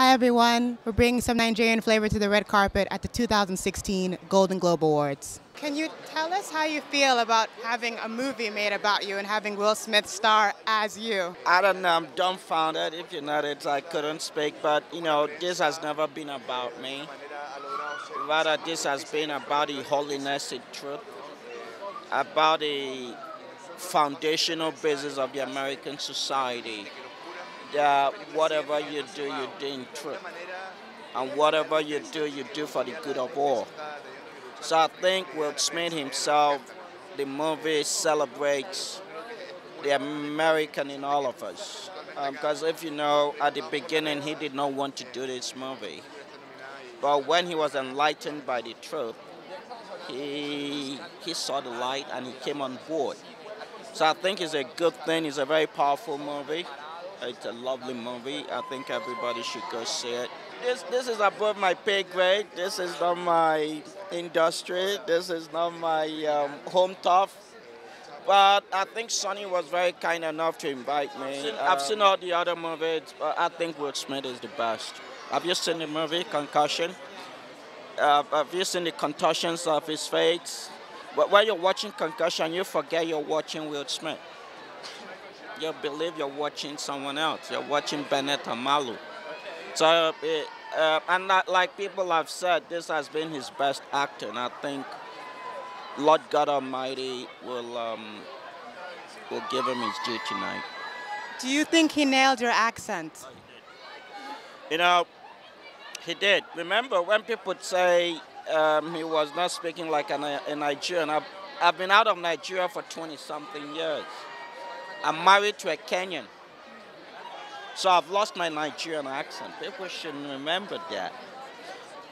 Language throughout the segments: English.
Hi everyone, we're bringing some Nigerian flavor to the red carpet at the 2016 Golden Globe Awards. Can you tell us how you feel about having a movie made about you and having Will Smith star as you? I don't know, I'm dumbfounded. If you noticed, I couldn't speak, but you know, this has never been about me. Rather, this has been about the holiness and truth, about the foundational basis of the American society whatever you do, you do in truth. And whatever you do, you do for the good of all. So I think Will Smith himself, the movie celebrates the American in all of us. Because um, if you know, at the beginning, he did not want to do this movie. But when he was enlightened by the truth, he, he saw the light and he came on board. So I think it's a good thing. It's a very powerful movie. It's a lovely movie. I think everybody should go see it. This this is above my pay grade. This is not my industry. This is not my um, home turf. But I think Sony was very kind enough to invite me. I've seen all the other movies, but I think Will Smith is the best. Have you seen the movie Concussion? Uh, have you seen the contortions of his face? But when you're watching Concussion, you forget you're watching Will Smith you believe you're watching someone else. You're watching Bennet Omalu. So, uh, and not, like people have said, this has been his best actor, and I think Lord God Almighty will um, will give him his due tonight. Do you think he nailed your accent? You know, he did. Remember when people say um, he was not speaking like a, a Nigerian? I've, I've been out of Nigeria for 20 something years. I'm married to a Kenyan. So I've lost my Nigerian accent. People shouldn't remember that.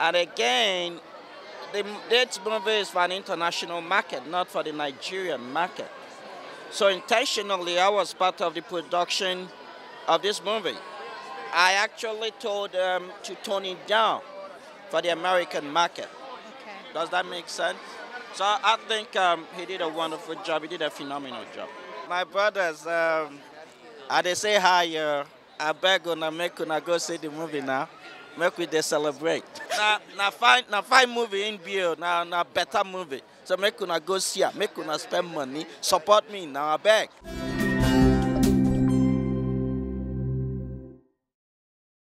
And again, the, this movie is for an international market, not for the Nigerian market. So intentionally, I was part of the production of this movie. I actually told them to tone it down for the American market. Okay. Does that make sense? So I think um, he did a wonderful job. He did a phenomenal job. My brothers, um, I they say hi. Uh, I beg to make una go see the movie now. Make we they celebrate. now, now fine, now fine movie in Bio. Now, now better movie. So make una go see it. Make una spend money. Support me now. I beg.